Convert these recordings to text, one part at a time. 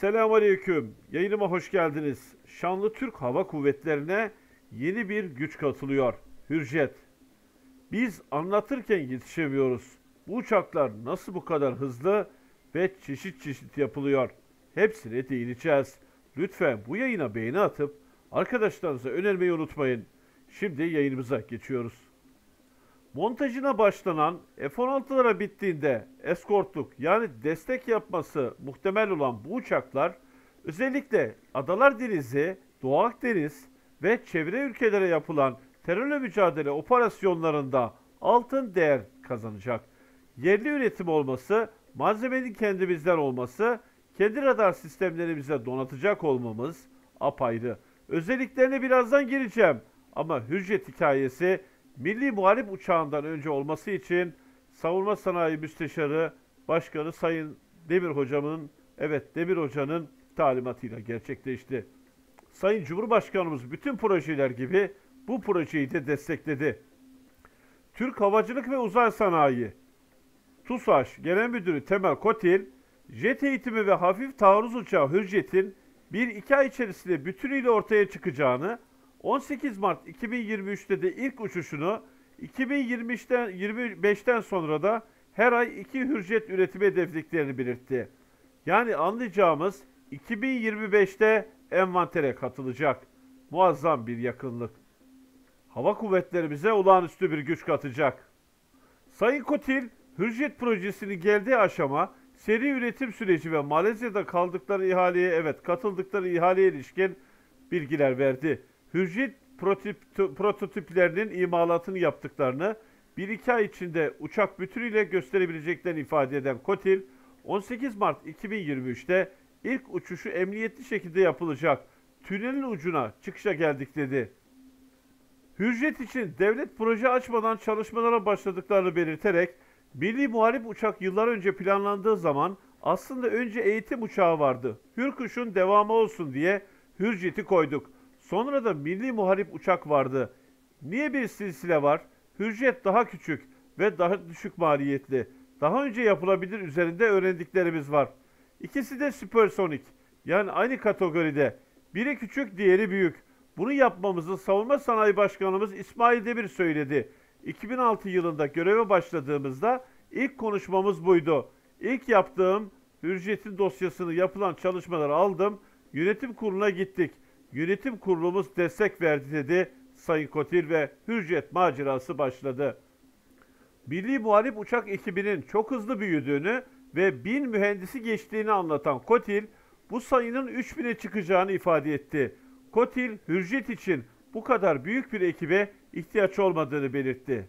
Selamünaleyküm. Yayınıma hoş geldiniz. Şanlı Türk Hava Kuvvetleri'ne yeni bir güç katılıyor. Hürjet. Biz anlatırken yetişemiyoruz. Bu uçaklar nasıl bu kadar hızlı ve çeşit çeşit yapılıyor? Hepsine değineceğiz. Lütfen bu yayına beğeni atıp arkadaşlarınıza önermeyi unutmayın. Şimdi yayınımıza geçiyoruz. Montajına başlanan F-16'lara bittiğinde eskortluk yani destek yapması muhtemel olan bu uçaklar özellikle Adalar Denizi, Doğu Akdeniz ve çevre ülkelere yapılan terörle mücadele operasyonlarında altın değer kazanacak. Yerli üretim olması, malzemenin kendimizden olması, kendi radar sistemlerimize donatacak olmamız apayrı. Özelliklerine birazdan gireceğim ama Hürjet hikayesi Milli Muharip Uçağı'ndan önce olması için Savunma Sanayi Müsteşarı Başkanı Sayın Demir Hocam'ın, evet Demir Hoca'nın talimatıyla gerçekleşti. Sayın Cumhurbaşkanımız bütün projeler gibi bu projeyi de destekledi. Türk Havacılık ve Uzay Sanayi TUSAŞ Genel Müdürü Temel Kotil, jet eğitimi ve hafif taarruz uçağı Hürjet'in 1-2 ay içerisinde bütünüyle ortaya çıkacağını 18 Mart 2023'te de ilk uçuşunu 2025'ten 25'ten sonra da her ay iki hürjet üretimi hedeflediklerini belirtti. Yani anlayacağımız 2025'te envantere katılacak. Muazzam bir yakınlık. Hava kuvvetlerimize olağanüstü bir güç katacak. Sayın Kotil, Hürjet projesinin geldiği aşama, seri üretim süreci ve Malezya'da kaldıkları ihaleye, evet katıldıkları ihaleye ilişkin bilgiler verdi. Hürjet prototip, prototiplerinin imalatını yaptıklarını, 1-2 ay içinde uçak bütünüyle gösterebileceklerini ifade eden Kotil, 18 Mart 2023'te ilk uçuşu emniyetli şekilde yapılacak. Tünelin ucuna çıkışa geldik dedi. Hürjet için devlet proje açmadan çalışmalara başladıklarını belirterek Milli Muharip Uçak yıllar önce planlandığı zaman aslında önce eğitim uçağı vardı. Hürkuş'un devamı olsun diye Hürjet'i koyduk. Sonra da Milli Muharip Uçak vardı. Niye bir silsile var? Hürjet daha küçük ve daha düşük maliyetli. Daha önce yapılabilir üzerinde öğrendiklerimiz var. İkisi de süpersonik. Yani aynı kategoride. Biri küçük, diğeri büyük. Bunu yapmamızı Savunma Sanayi Başkanımız İsmail Demir söyledi. 2006 yılında göreve başladığımızda ilk konuşmamız buydu. İlk yaptığım Hürjet'in dosyasını yapılan çalışmaları aldım. Yönetim kuruluna gittik. Yönetim kurulumuz destek verdi dedi Sayın Kotil ve Hürjet macerası başladı. Milli Muharip Uçak ekibinin çok hızlı büyüdüğünü ve bin mühendisi geçtiğini anlatan Kotil, bu sayının 3000'e çıkacağını ifade etti. Kotil, Hürjet için bu kadar büyük bir ekibe ihtiyaç olmadığını belirtti.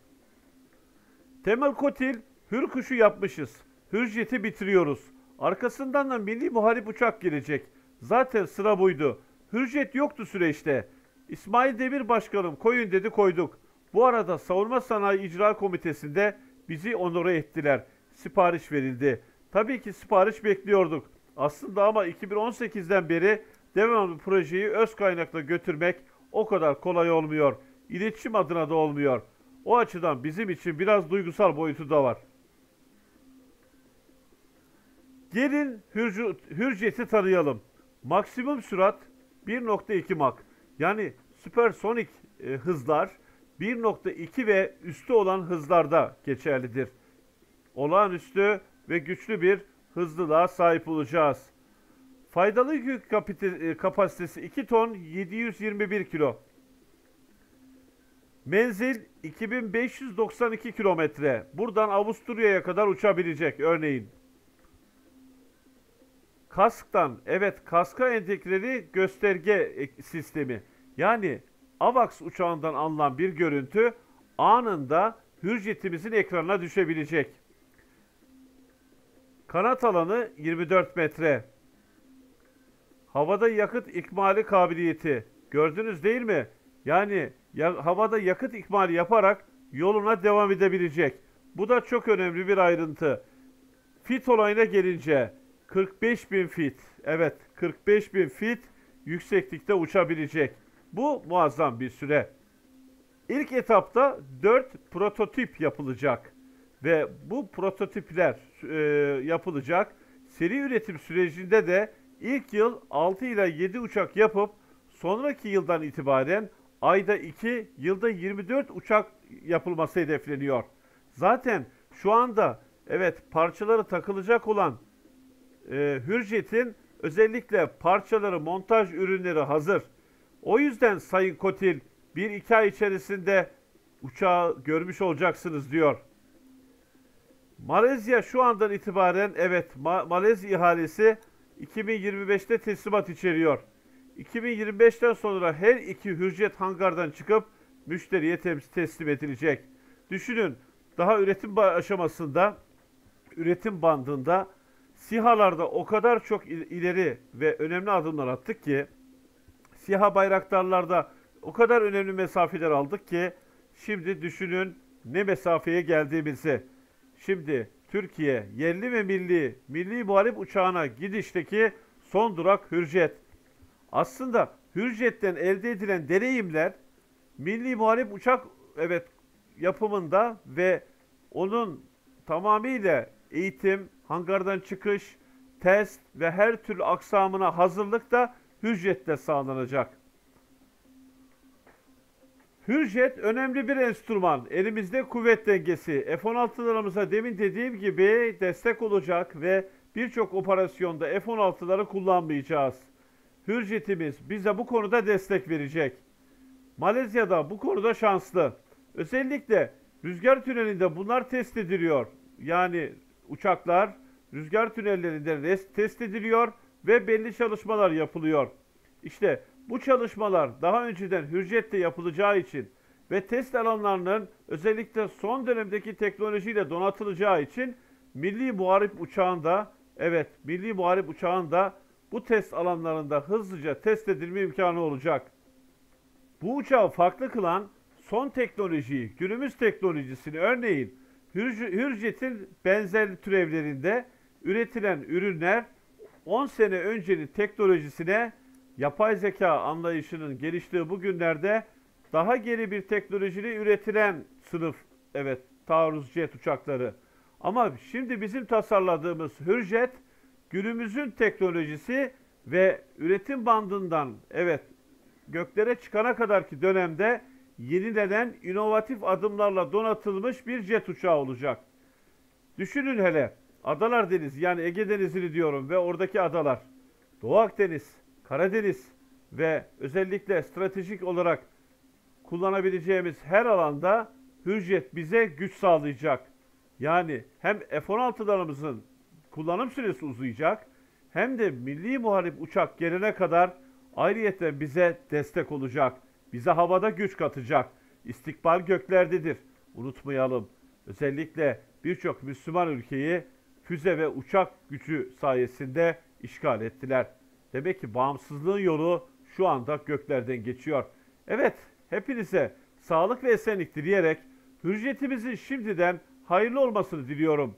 Temel Kotil, Hürkuş'u yapmışız. Hürjet'i bitiriyoruz. Arkasından da Milli Muharip Uçak gelecek. Zaten sıra buydu. Hürjet yoktu süreçte. İsmail Demir Başkanım koyun dedi koyduk. Bu arada Savunma Sanayi İcra Komitesi'nde bizi onore ettiler. Sipariş verildi. Tabii ki sipariş bekliyorduk. Aslında ama 2018'den beri devamlı projeyi öz kaynakla götürmek o kadar kolay olmuyor. İletişim adına da olmuyor. O açıdan bizim için biraz duygusal boyutu da var. Gelin Hürjet'i tanıyalım. Maksimum sürat 1.2 Mach. Yani süpersonik e, hızlar 1.2 ve üstü olan hızlarda geçerlidir. Olağanüstü ve güçlü bir hızlılığa sahip olacağız. Faydalı yük e, kapasitesi 2 ton 721 kilo. Menzil 2592 kilometre. Buradan Avusturya'ya kadar uçabilecek örneğin. Kasktan evet kaska entegreli gösterge sistemi. Yani AVAX uçağından alınan bir görüntü anında Hürjet'imizin ekranına düşebilecek. Kanat alanı 24 metre. Havada yakıt ikmali kabiliyeti. Gördünüz değil mi? Yani ya, havada yakıt ikmali yaparak yoluna devam edebilecek. Bu da çok önemli bir ayrıntı. Fit olayına gelince 45 bin fit. Evet 45 bin fit yükseklikte uçabilecek. Bu muazzam bir süre. İlk etapta 4 prototip yapılacak ve bu prototipler e, yapılacak. Seri üretim sürecinde de İlk yıl 6 ile 7 uçak yapıp sonraki yıldan itibaren ayda 2, yılda 24 uçak yapılması hedefleniyor. Zaten şu anda evet parçaları takılacak olan e, Hürjet'in özellikle parçaları, montaj ürünleri hazır. O yüzden Sayın Kotil bir iki ay içerisinde uçağı görmüş olacaksınız diyor. Malezya şu andan itibaren evet Ma- Malezya ihalesi 2025'te teslimat içeriyor. 2025'ten sonra her iki hürjet hangardan çıkıp müşteriye teslim edilecek. Düşünün daha üretim aşamasında üretim bandında SİHA'larda o kadar çok il- ileri ve önemli adımlar attık ki SİHA bayraktarlarda o kadar önemli mesafeler aldık ki şimdi düşünün ne mesafeye geldiğimizi. Şimdi Türkiye yerli ve milli milli muharip uçağına gidişteki son durak Hürjet. Aslında Hürjet'ten elde edilen deneyimler milli muharip uçak evet yapımında ve onun tamamıyla eğitim, hangardan çıkış, test ve her türlü aksamına hazırlık da Hürjet'te sağlanacak. Hürjet önemli bir enstrüman. Elimizde kuvvet dengesi. F-16'larımıza demin dediğim gibi destek olacak ve birçok operasyonda F-16'ları kullanmayacağız. Hürjet'imiz bize bu konuda destek verecek. Malezya'da bu konuda şanslı. Özellikle rüzgar tünelinde bunlar test ediliyor. Yani uçaklar rüzgar tünellerinde test ediliyor ve belli çalışmalar yapılıyor. İşte bu çalışmalar daha önceden Hürjet'te yapılacağı için ve test alanlarının özellikle son dönemdeki teknolojiyle donatılacağı için Milli Muharip uçağında evet Milli Muharip uçağında bu test alanlarında hızlıca test edilme imkanı olacak. Bu uçağı farklı kılan son teknolojiyi, günümüz teknolojisini örneğin Hürjet'in benzerli türevlerinde üretilen ürünler 10 sene öncenin teknolojisine yapay zeka anlayışının geliştiği bu günlerde daha geri bir teknolojiyle üretilen sınıf evet taarruz jet uçakları. Ama şimdi bizim tasarladığımız Hürjet günümüzün teknolojisi ve üretim bandından evet göklere çıkana kadarki dönemde yenilenen inovatif adımlarla donatılmış bir jet uçağı olacak. Düşünün hele Adalar Denizi yani Ege Denizi'ni diyorum ve oradaki adalar. Doğu Akdeniz, Karadeniz ve özellikle stratejik olarak kullanabileceğimiz her alanda Hürjet bize güç sağlayacak. Yani hem F-16'larımızın kullanım süresi uzayacak hem de milli muharip uçak gelene kadar ayrıyeten bize destek olacak. Bize havada güç katacak. İstikbal göklerdedir. Unutmayalım. Özellikle birçok Müslüman ülkeyi füze ve uçak gücü sayesinde işgal ettiler. Demek ki bağımsızlığın yolu şu anda göklerden geçiyor. Evet, hepinize sağlık ve esenlik dileyerek hürriyetimizin şimdiden hayırlı olmasını diliyorum.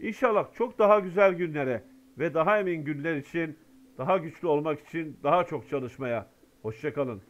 İnşallah çok daha güzel günlere ve daha emin günler için, daha güçlü olmak için daha çok çalışmaya. Hoşçakalın.